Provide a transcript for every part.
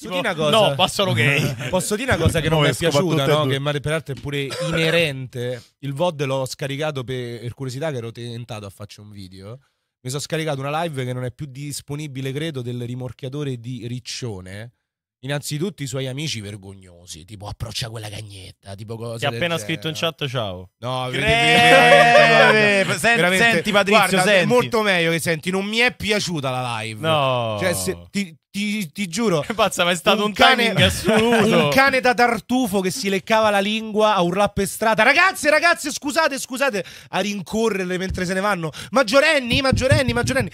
Posso dire una cosa? No, passano gay. Posso dire una cosa che non mi è piaciuta, no? che ma- peraltro è pure inerente. Il VOD l'ho scaricato per, per curiosità che ero tentato a farci un video. Mi sono scaricato una live che non è più disponibile, credo, del rimorchiatore di Riccione. Innanzitutto i suoi amici vergognosi, tipo approccia quella cagnetta, tipo cose Ti ha appena genere. scritto in chat ciao. No, Greve! veramente, guarda, Sen- veramente- senti, Patrizio, guarda, senti. molto meglio che senti, non mi è piaciuta la live. No. Cioè, se- ti, ti- ti giuro, Che pazza, ma è stato un, cane, timing assoluto. un cane da tartufo che si leccava la lingua a urlare per strada. Ragazze, ragazze, scusate, scusate, a rincorrerle mentre se ne vanno. Maggiorenni, maggiorenni, maggiorenni.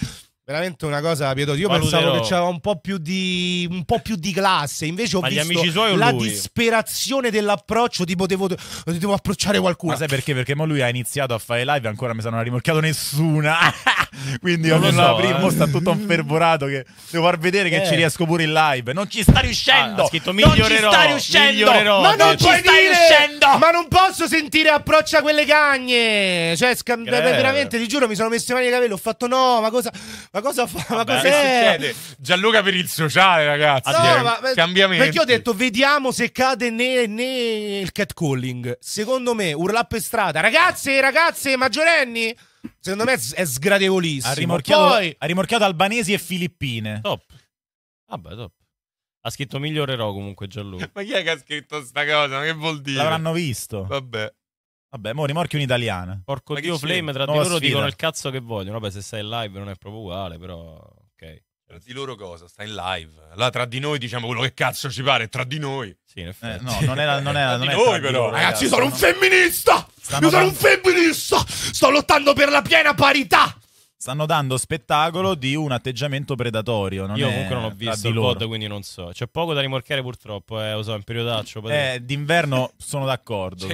Veramente una cosa pietosa. Io Valuterò. pensavo che c'era un po' più di un po' più di classe. Invece ho Ma visto la lui? disperazione dell'approccio. Tipo, devo, devo approcciare qualcuno. Ma sai perché? Perché mo lui ha iniziato a fare live e ancora mi sono rimorchiato nessuna. Quindi Non io la so, prima, eh. sta tutto infervorato che devo far vedere che Eh. ci riesco pure in live. Non ci sta riuscendo. Ah, ha scritto non ci migliorerò, sta riuscendo. migliorerò. Ma non Non ci sta dire! riuscendo. Ma non posso sentire approccia quelle cagne! Cioè, sca- Greve. veramente, ti giuro, mi sono messo le mani nei capelli. Ho fatto no, ma cosa, ma cosa fa? Ma Vabbè, cos'è? Succede? Gianluca per il sociale, ragazzi. No, ma- cambiamenti. Perché ho detto, vediamo se cade né, né il catcalling. Secondo me, urla per strada. Ragazze, ragazze, maggiorenni. Secondo me è sgradevolissimo. Ha rimorchiato, Poi, ha rimorchiato albanesi e filippine. Top. Vabbè, top. Ha scritto migliorerò comunque Gianluca. Ma chi è che ha scritto sta cosa? Ma che vuol dire? L'avranno visto. Vabbè. Vabbè, mo rimorchio un'italiana. Porco Ma Dio? Flame, tra di loro sfida. dicono il cazzo che vogliono. Vabbè, se sei in live non è proprio uguale, però ok. Tra di loro cosa? Sta in live. Allora, tra di noi diciamo quello che cazzo ci pare, tra di noi. Sì, in Eh, effetti. no, non era, non era, non Di è noi, tra di però. loro, ragazzi, io ragazzi, sono un femminista. Stanno Io sono un femminista. Sto lottando per la piena parità. Stanno dando spettacolo di un atteggiamento predatorio. Non Io è comunque non ho visto di il loro. VOD, quindi non so. C'è poco da rimorchiare purtroppo, eh, lo so, in periodaccio. poi- Eh, d'inverno sono d'accordo.